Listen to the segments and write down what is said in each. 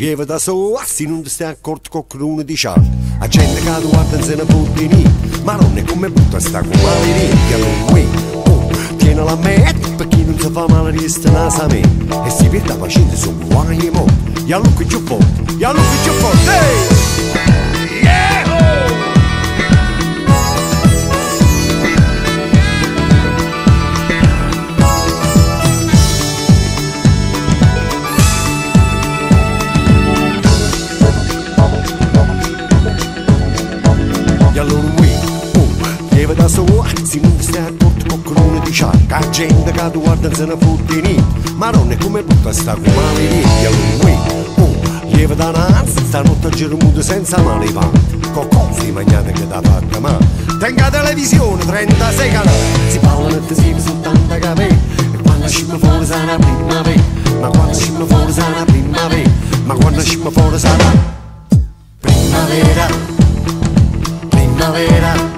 lieve da sola, se non ti stai accorto con qualcuno di ciao. La gente che guarda se ne fotte niente, ma non è come butta sta con male niente, allora qui, oh, tieni la meta, perché non si fa male resta nasa me, e si vede la pazienza su guai mo, e allora più forte, e allora più forte, ehi! Lieve da sola, si non stai accorto con qualcuno di che la gente che guarda se ne fotte niente, ma non è come butta sta con male niente. E allora lui, oh, lieve da nanza, stanotte a germuto senza male va, con cose mangiate che da fatta ma. Tenga televisione, 36 canali, si parlano e si soltanto capire, e quando scimma fuori sarà primavera, ma quando scimma fuori sarà primavera, ma quando scimma fuori sarà primavera, primavera,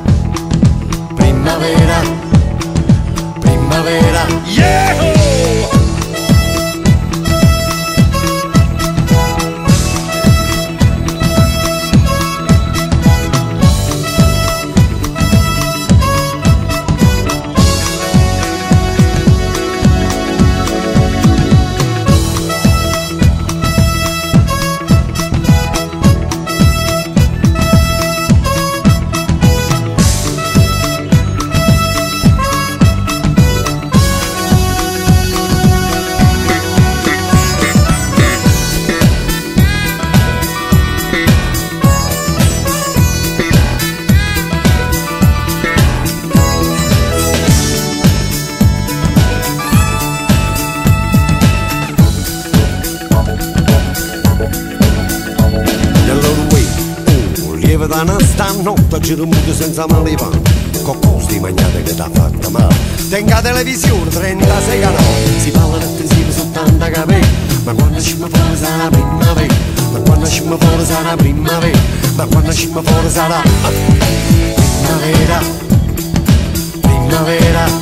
primavera. Yeah! Una stanotte giro muto senza male va con cose di mangiate che t'ha fatta male. Tenga televisione 36 canali si parlano insieme soltanto capire ma quando ci mi fuori sarà primavera. Ma quando ci mi fuori sarà primavera. Ma quando ci mi fuori sarà primavera. Primavera